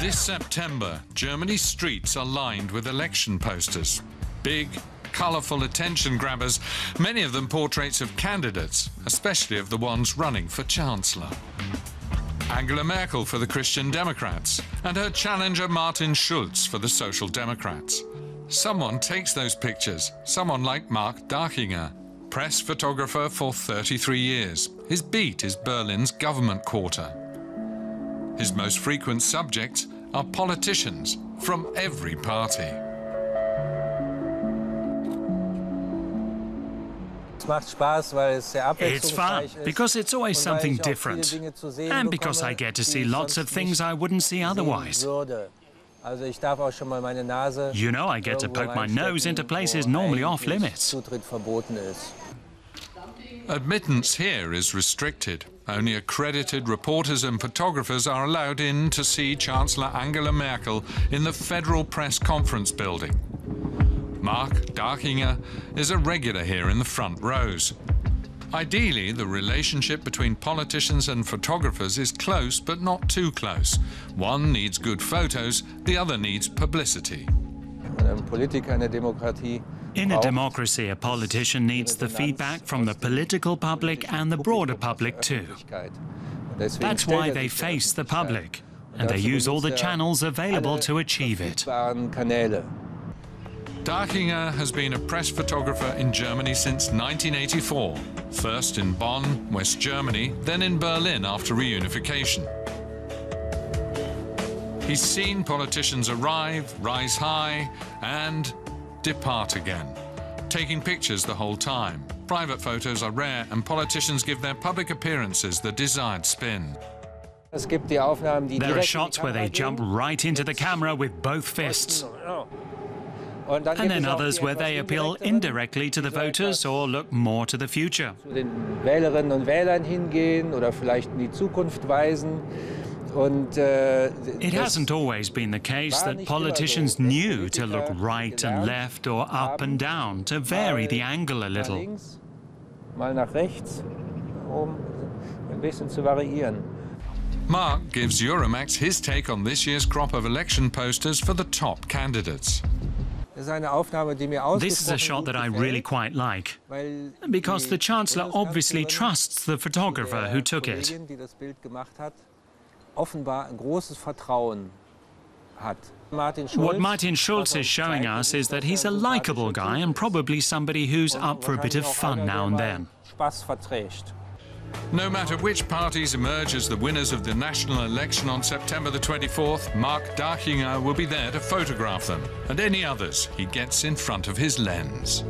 This September, Germany's streets are lined with election posters. Big, colourful attention grabbers, many of them portraits of candidates, especially of the ones running for Chancellor. Angela Merkel for the Christian Democrats, and her challenger Martin Schulz for the Social Democrats. Someone takes those pictures, someone like Marc Darchinger, press photographer for 33 years. His beat is Berlin's government quarter. His most frequent subjects are politicians from every party. It's fun because it's always something different. And because I get to see lots of things I wouldn't see otherwise. You know, I get to poke my nose into places normally off limits. Admittance here is restricted. Only accredited reporters and photographers are allowed in to see Chancellor Angela Merkel in the Federal Press Conference building. Marc Darchinger is a regular here in the front rows. Ideally, the relationship between politicians and photographers is close but not too close. One needs good photos, the other needs publicity. In a democracy, a politician needs the feedback from the political public and the broader public too. That's why they face the public, and they use all the channels available to achieve it. Darchinger has been a press photographer in Germany since 1984, first in Bonn, West Germany, then in Berlin after reunification. He's seen politicians arrive, rise high, and depart again, taking pictures the whole time. Private photos are rare, and politicians give their public appearances the desired spin. There are shots where they jump right into the camera with both fists. And then others where they appeal indirectly to the voters or look more to the future. It hasn't always been the case that politicians knew to look right and left or up and down to vary the angle a little. Marc gives Euromaxx his take on this year's crop of election posters for the top candidates. This is a shot that I really quite like, because the Chancellor obviously trusts the photographer who took it. What Martin Schulz is showing us is that he's a likable guy and probably somebody who's up for a bit of fun now and then. No matter which parties emerge as the winners of the national election on September the 24th, Marc Darchinger will be there to photograph them and any others he gets in front of his lens.